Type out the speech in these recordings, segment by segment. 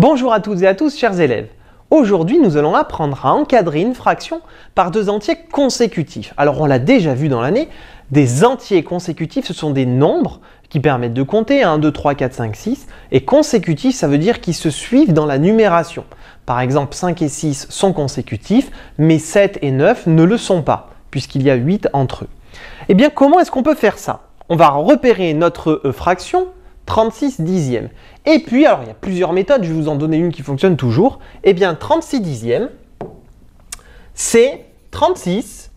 Bonjour à toutes et à tous, chers élèves. Aujourd'hui, nous allons apprendre à encadrer une fraction par deux entiers consécutifs. Alors, on l'a déjà vu dans l'année, des entiers consécutifs, ce sont des nombres qui permettent de compter 1, 2, 3, 4, 5, 6. Et consécutifs, ça veut dire qu'ils se suivent dans la numération. Par exemple, 5 et 6 sont consécutifs, mais 7 et 9 ne le sont pas, puisqu'il y a 8 entre eux. Eh bien, comment est-ce qu'on peut faire ça? On va repérer notre euh, fraction 36 dixièmes. Et puis, alors il y a plusieurs méthodes, je vais vous en donner une qui fonctionne toujours. Eh bien, 36 dixièmes, c'est 36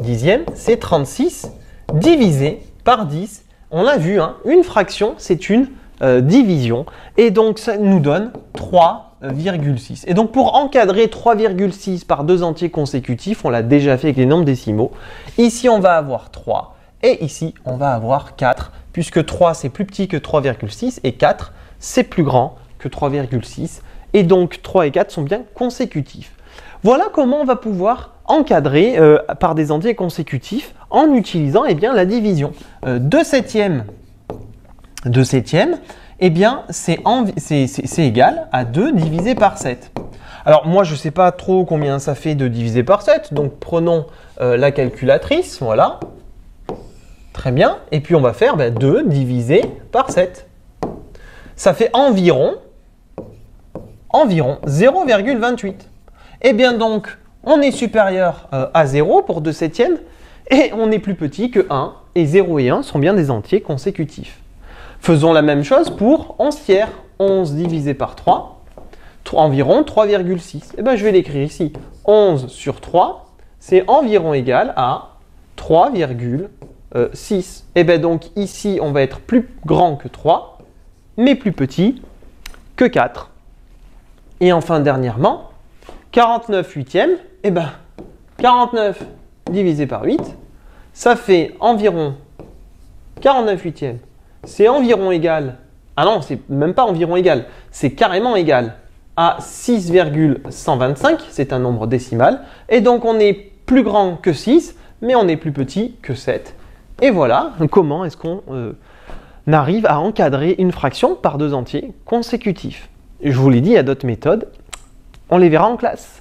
dixièmes, c'est 36 divisé par 10. On l'a vu, hein, une fraction, c'est une euh, division. Et donc, ça nous donne 3,6. Et donc, pour encadrer 3,6 par deux entiers consécutifs, on l'a déjà fait avec les nombres décimaux. Ici, on va avoir 3. Et ici, on va avoir 4 puisque 3 c'est plus petit que 3,6 et 4 c'est plus grand que 3,6 et donc 3 et 4 sont bien consécutifs. Voilà comment on va pouvoir encadrer euh, par des entiers consécutifs en utilisant eh bien, la division. 2 euh, septièmes, 2 septièmes eh bien, c'est égal à 2 divisé par 7. Alors moi, je ne sais pas trop combien ça fait de diviser par 7, donc prenons euh, la calculatrice, voilà. Très bien. Et puis on va faire 2 ben, divisé par 7. Ça fait environ, environ 0,28. Et bien donc, on est supérieur euh, à 0 pour 2 septièmes et on est plus petit que 1. Et 0 et 1 sont bien des entiers consécutifs. Faisons la même chose pour 11 tiers. 11 divisé par 3, environ 3,6. Et bien je vais l'écrire ici. 11 sur 3, c'est environ égal à 3,6. 6. Et bien donc ici, on va être plus grand que 3, mais plus petit que 4. Et enfin, dernièrement, 49 huitièmes, et ben 49 divisé par 8, ça fait environ 49 huitièmes. C'est environ égal, ah non, c'est même pas environ égal, c'est carrément égal à 6,125, c'est un nombre décimal, et donc on est plus grand que 6, mais on est plus petit que 7. Et voilà comment est-ce qu'on euh, arrive à encadrer une fraction par deux entiers consécutifs? Je vous l'ai dit, il y a d'autres méthodes. On les verra en classe.